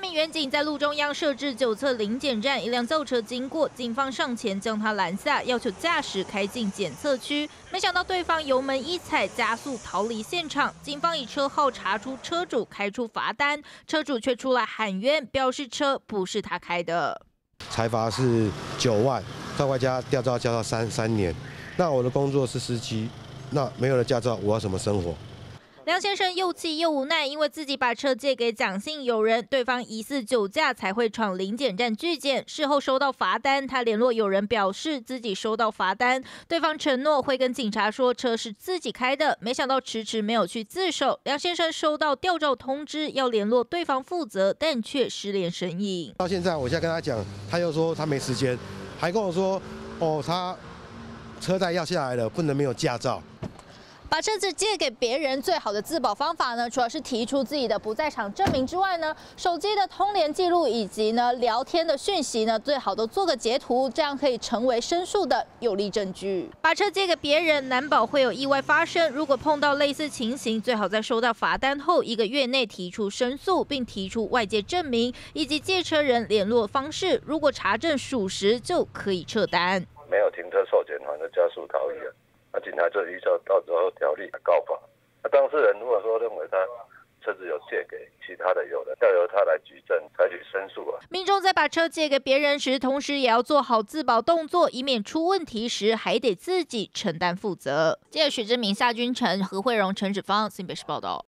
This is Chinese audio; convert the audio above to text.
名员警在路中央设置九侧临检站，一辆轿车经过，警方上前将他拦下，要求驾驶开进检测区。没想到对方油门一踩，加速逃离现场。警方以车号查出车主，开出罚单，车主却出来喊冤，表示车不是他开的。财罚是九万，在外加吊照交到三三年。那我的工作是司机，那没有了驾照，我要怎么生活？梁先生又气又无奈，因为自己把车借给蒋姓友人，对方疑似酒驾才会闯临检站拒检。事后收到罚单，他联络友人表示自己收到罚单，对方承诺会跟警察说车是自己开的，没想到迟迟没有去自首。梁先生收到吊照通知，要联络对方负责，但却失联身影。到现在，我现在跟他讲，他又说他没时间，还跟我说哦，他车贷要下来了，不能没有驾照。把车子借给别人，最好的自保方法呢，主要是提出自己的不在场证明之外呢，手机的通联记录以及呢聊天的讯息呢，最好都做个截图，这样可以成为申诉的有力证据。把车借给别人，难保会有意外发生。如果碰到类似情形，最好在收到罚单后一个月内提出申诉，并提出外界证明以及借车人联络方式。如果查证属实，就可以撤单。没有停车受检团的家属逃逸啊。那警察就依照到时候条例来告发。那当事人如果说认为他车子有借给其他的有人，要由他来举证，采取申诉啊。民众在把车借给别人时，同时也要做好自保动作，以免出问题时还得自己承担负责。记者许志明、夏君成、何慧荣、陈子芳，新北市报道。